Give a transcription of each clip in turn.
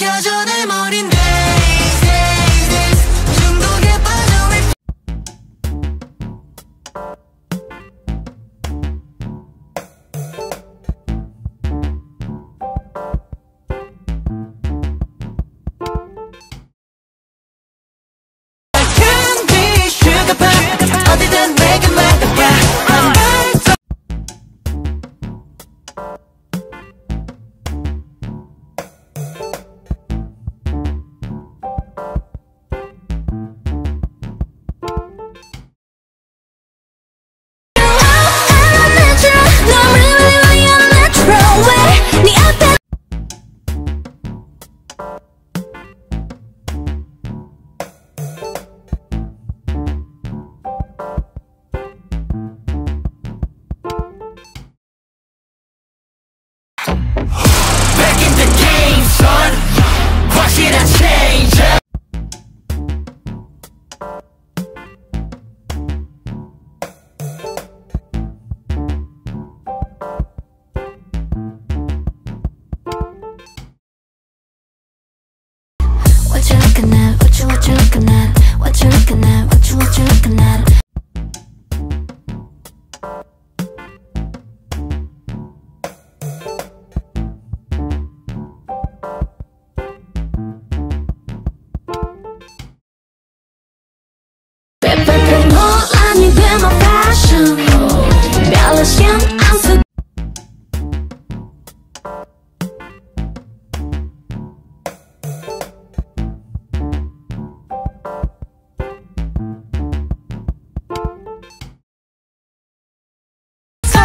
表情 what you looking at, what you looking at, what you, what you looking at?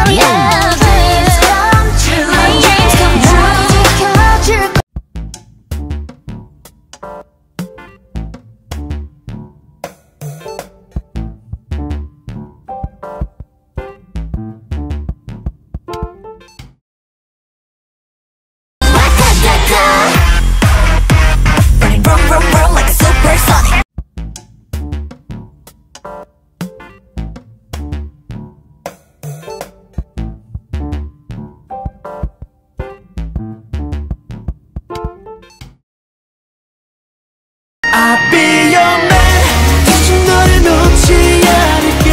Yeah. I'll be your man 다시 너를 놓지 않을게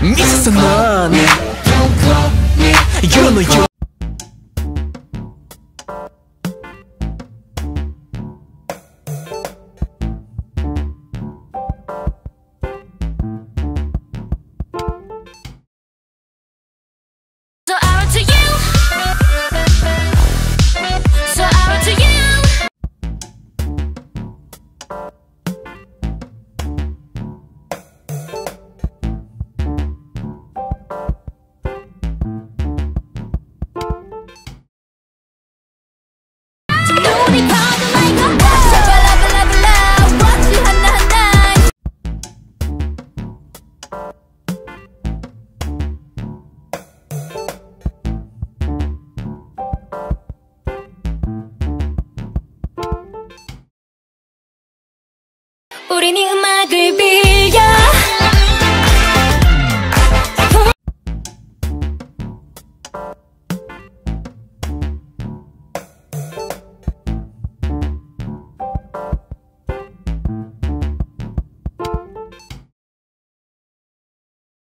미쳤어 넌 You know you 우린 음악을 빌려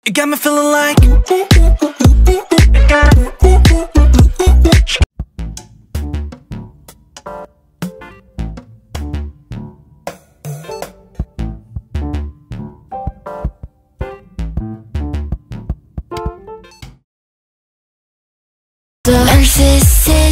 You got me feeling like the earth is sick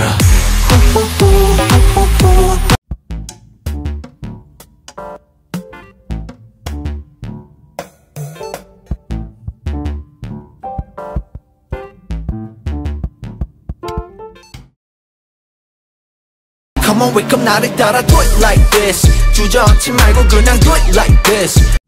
drop Come on wake up 나를 따라 do it like this 주저앉지 말고 그냥 do it like this